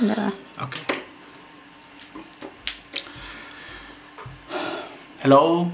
Yeah. Okay. Hello.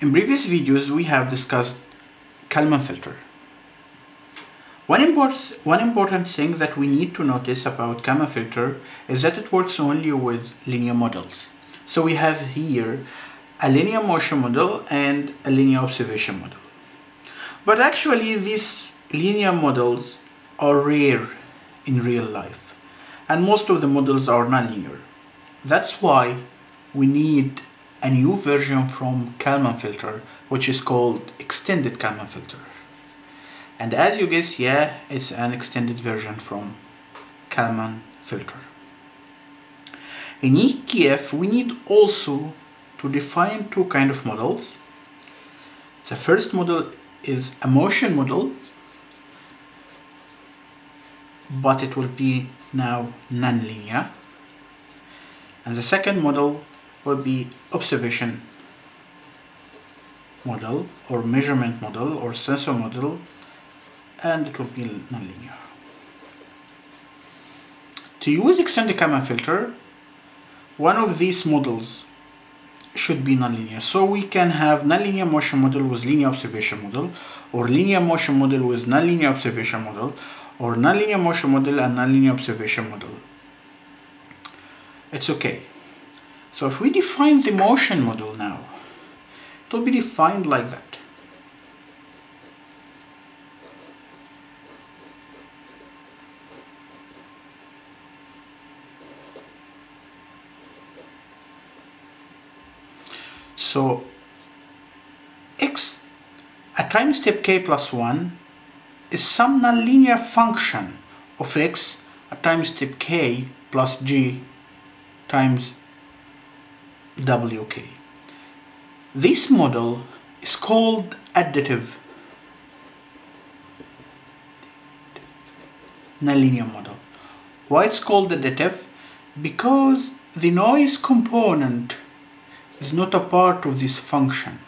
In previous videos, we have discussed Kalman filter. One, import, one important thing that we need to notice about Kalman filter is that it works only with linear models. So we have here a linear motion model and a linear observation model. But actually these linear models are rare in real life and most of the models are nonlinear. That's why we need a new version from Kalman filter which is called extended Kalman filter. And as you guess, yeah, it's an extended version from Kalman filter. In EKF, we need also to define two kind of models. The first model is a motion model, but it will be now nonlinear. And the second model will be observation model or measurement model or sensor model and it will be nonlinear. To use extended Kalman filter, one of these models should be nonlinear. So we can have nonlinear motion model with linear observation model, or linear motion model with nonlinear observation model, or nonlinear motion model and nonlinear observation model. It's okay. So if we define the motion model now, it will be defined like that. So x at time step k plus 1 is some nonlinear function of x at time step k plus g times wk. This model is called additive nonlinear model. Why it's called additive? Because the noise component is not a part of this function.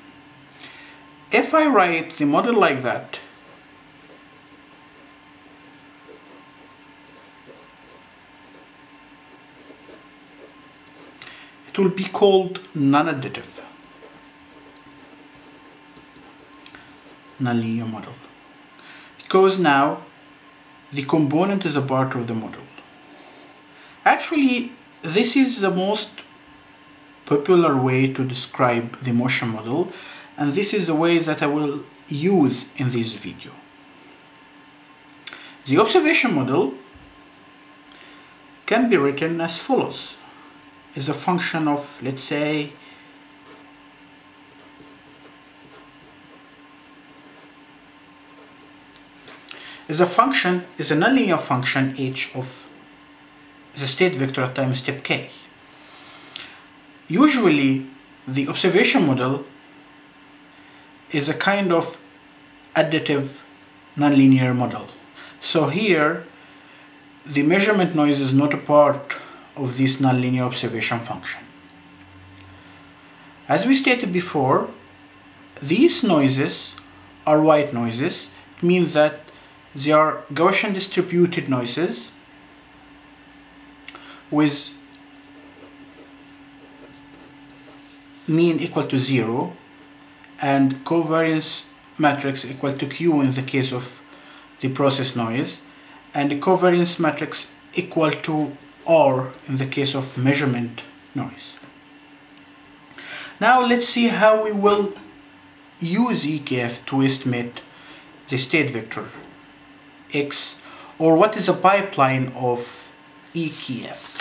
If I write the model like that, it will be called non-additive nonlinear model because now the component is a part of the model. Actually, this is the most popular way to describe the motion model and this is the way that I will use in this video. The observation model can be written as follows. Is a function of, let's say, is a function, is a nonlinear function h of the state vector at time step k. Usually, the observation model is a kind of additive nonlinear model. So here, the measurement noise is not a part of this nonlinear observation function. As we stated before, these noises are white noises. It means that they are Gaussian distributed noises with mean equal to 0 and covariance matrix equal to q in the case of the process noise and the covariance matrix equal to r in the case of measurement noise. Now let's see how we will use EKF to estimate the state vector x or what is a pipeline of EKF.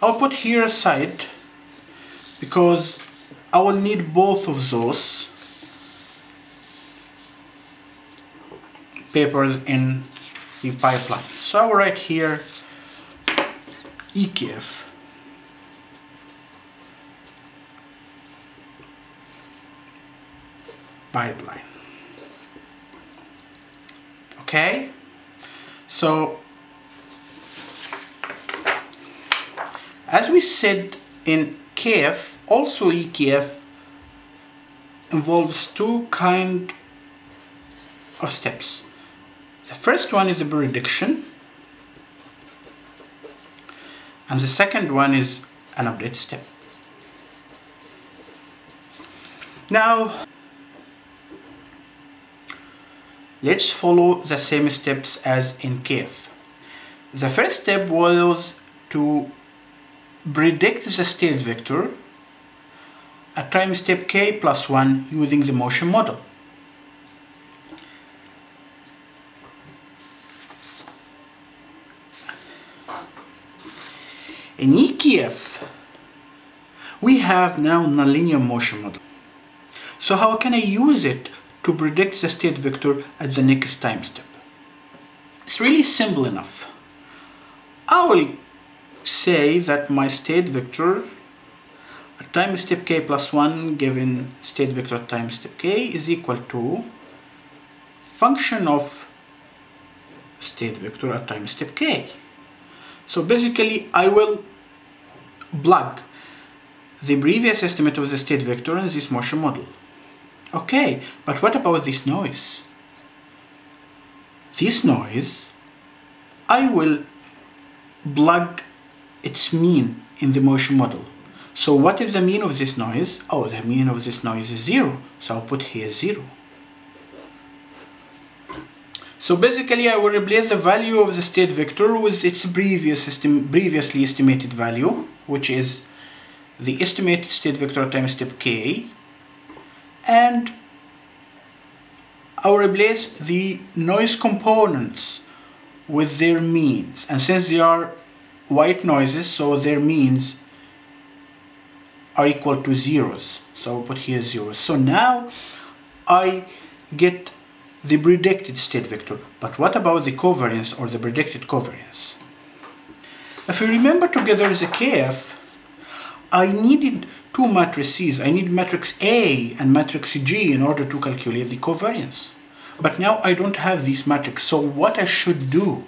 I'll put here a side because I will need both of those papers in the pipeline. So I will write here EKF pipeline. Okay, so as we said in KF, also EKF involves two kind of steps. The first one is the prediction and the second one is an update step. Now, let's follow the same steps as in KF. The first step was to predict the state vector at time step k plus 1 using the motion model. EKF, we have now nonlinear motion model. So how can I use it to predict the state vector at the next time step? It's really simple enough. I will say that my state vector at time step k plus 1 given state vector at time step k is equal to function of state vector at time step k. So basically I will plug the previous estimate of the state vector in this motion model. Okay, but what about this noise? This noise, I will plug its mean in the motion model. So what is the mean of this noise? Oh, the mean of this noise is zero. So I'll put here zero. So basically I will replace the value of the state vector with its previous estim previously estimated value, which is the estimated state vector times step k, and I will replace the noise components with their means. And since they are white noises, so their means are equal to zeros. So I'll put here zeros. So now I get the predicted state vector. But what about the covariance or the predicted covariance? If you remember together as a KF, I needed two matrices. I need matrix A and matrix G in order to calculate the covariance. But now I don't have these matrix, so what I should do?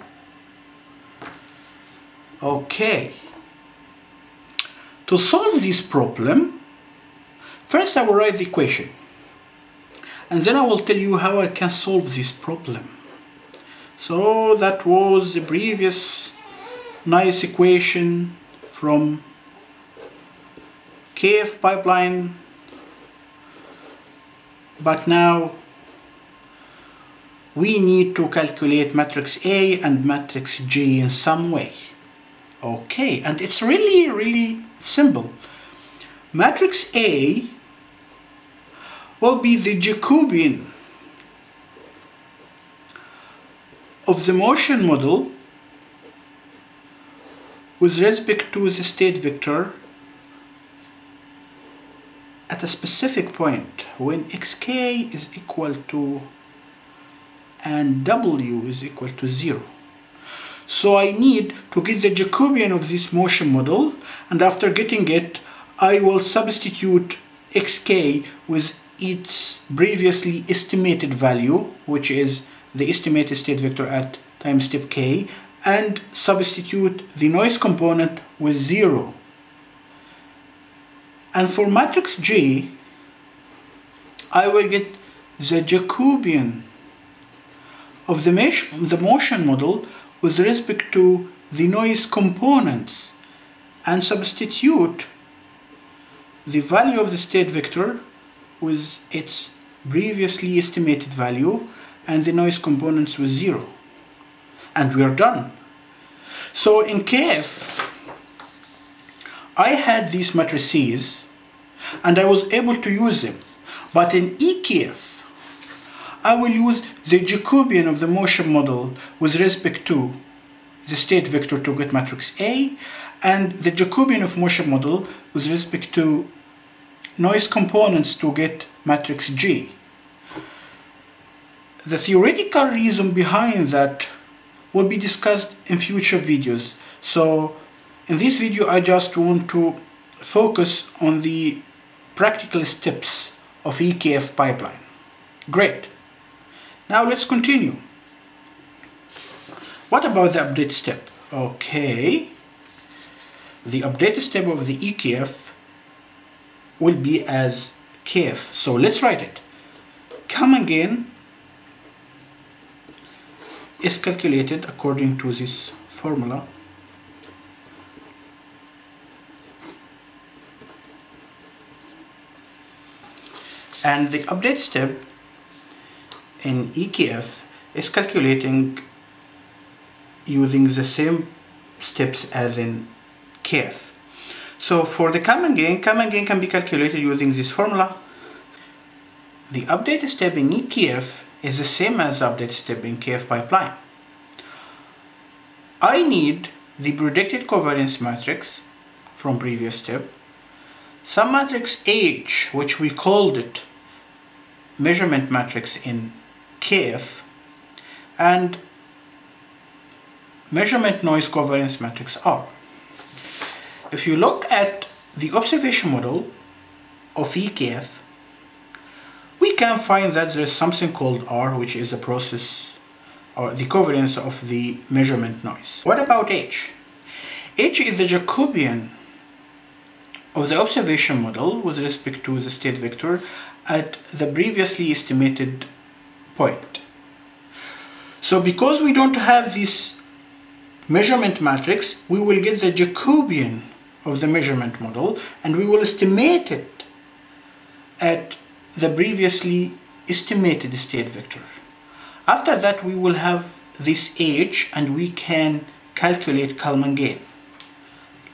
Okay. To solve this problem, first I will write the equation and then I will tell you how I can solve this problem. So that was the previous nice equation from KF pipeline but now we need to calculate matrix A and matrix G in some way. Okay, and it's really, really simple. Matrix A will be the Jacobian of the motion model with respect to the state vector at a specific point when xk is equal to and w is equal to 0. So I need to get the Jacobian of this motion model and after getting it I will substitute xk with its previously estimated value, which is the estimated state vector at time step k, and substitute the noise component with 0. And for matrix G, I will get the Jacobian of the, the motion model with respect to the noise components and substitute the value of the state vector with its previously estimated value and the noise components with zero. And we are done. So in KF, I had these matrices and I was able to use them. But in EKF, I will use the Jacobian of the motion model with respect to the state vector to get matrix A and the Jacobian of motion model with respect to noise components to get matrix G. The theoretical reason behind that will be discussed in future videos. So in this video I just want to focus on the practical steps of EKF pipeline. Great. Now let's continue. What about the update step? Okay. The update step of the EKF will be as kf. So let's write it. Kalman gain is calculated according to this formula and the update step in EKF is calculating using the same steps as in KF. So for the Kalman gain, Kalman gain can be calculated using this formula. The update step in EKF is the same as update step in KF pipeline. I need the predicted covariance matrix from previous step, some matrix H, which we called it measurement matrix in KF, and measurement noise covariance matrix R. If you look at the observation model of EKF, can find that there is something called R, which is a process or the covariance of the measurement noise. What about H? H is the Jacobian of the observation model with respect to the state vector at the previously estimated point. So because we don't have this measurement matrix, we will get the Jacobian of the measurement model and we will estimate it at the previously estimated state vector. After that we will have this H and we can calculate Kalman gain.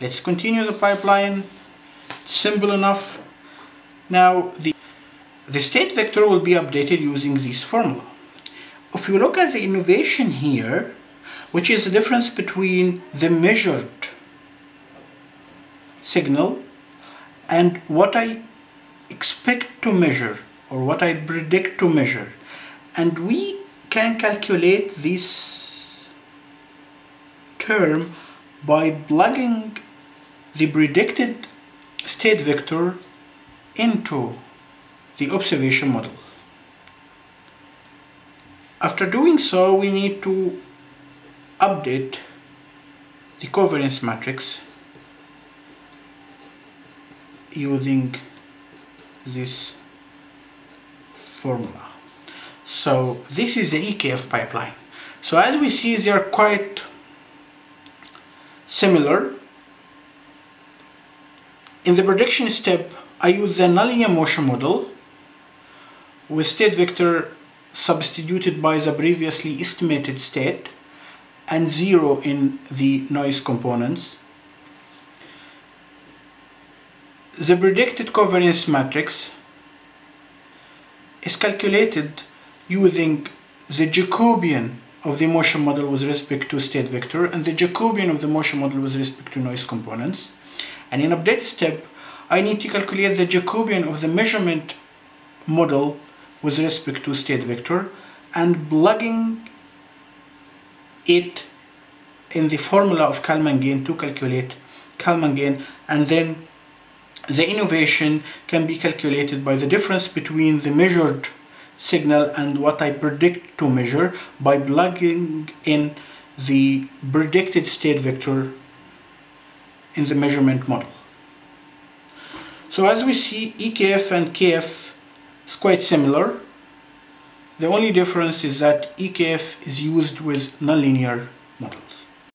Let's continue the pipeline. simple enough. Now the, the state vector will be updated using this formula. If you look at the innovation here, which is the difference between the measured signal and what I expect to measure or what I predict to measure and we can calculate this term by plugging the predicted state vector into the observation model. After doing so, we need to update the covariance matrix using this formula. So this is the EKF pipeline. So as we see, they are quite similar. In the prediction step, I use the nonlinear motion model with state vector substituted by the previously estimated state and zero in the noise components. The predicted covariance matrix is calculated using the Jacobian of the motion model with respect to state vector and the Jacobian of the motion model with respect to noise components. And in update step, I need to calculate the Jacobian of the measurement model with respect to state vector and plugging it in the formula of Kalman gain to calculate Kalman gain and then the innovation can be calculated by the difference between the measured signal and what I predict to measure by plugging in the predicted state vector in the measurement model. So as we see EKF and KF is quite similar. The only difference is that EKF is used with nonlinear models.